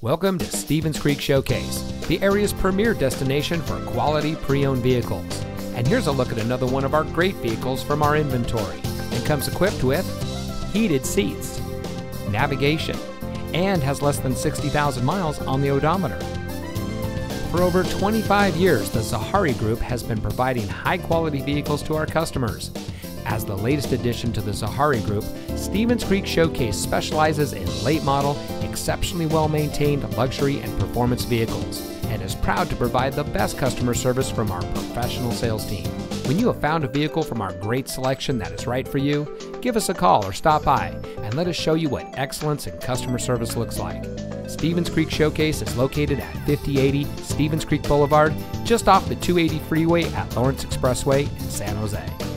Welcome to Stevens Creek Showcase, the area's premier destination for quality pre owned vehicles. And here's a look at another one of our great vehicles from our inventory. And comes equipped with heated seats, navigation, and has less than 60,000 miles on the odometer. For over 25 years, the Zaheri Group has been providing high quality vehicles to our customers. As the latest addition to the Zaheri Group, Stevens Creek Showcase specializes in late model, exceptionally well maintained luxury and performance vehicles, and is proud to provide the best customer service from our professional sales team. When you have found a vehicle from our great selection that is right for you, give us a call or stop by and let us show you what excellence in customer service looks like. Stevens Creek Showcase is located at 5080 Stevens Creek Boulevard, just off the 280 freeway at Lawrence Expressway in San Jose.